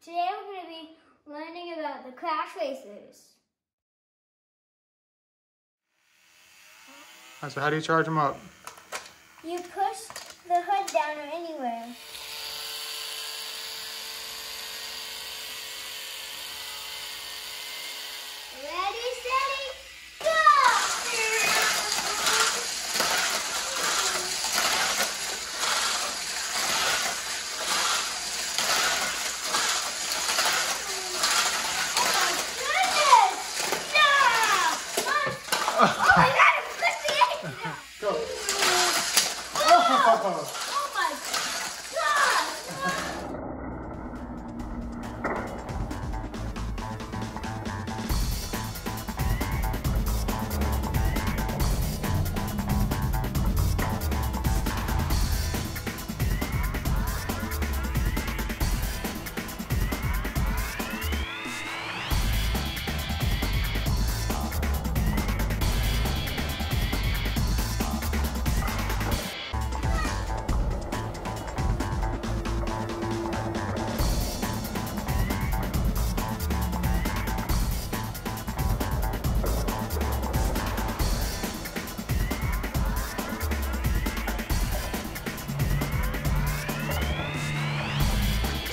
Today we're going to be learning about the Crash Racers. So how do you charge them up? You push the hood down or anywhere. Oh my goodness! No! My god, it! Go. Oh!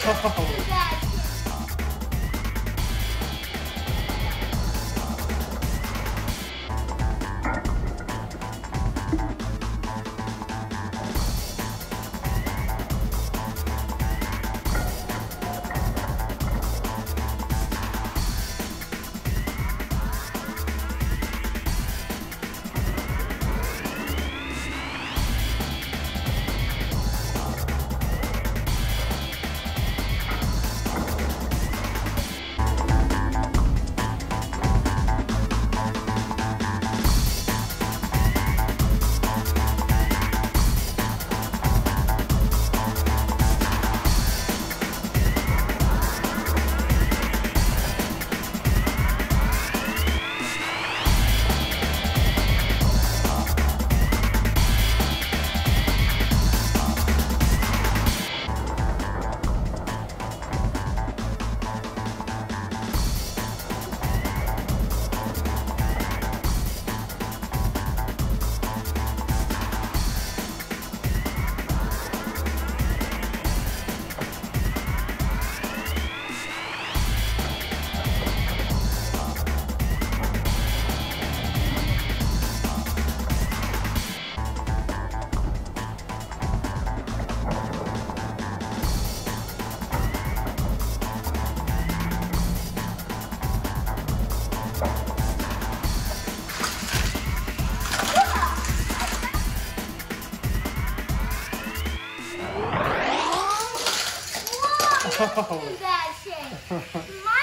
Oh. That shit.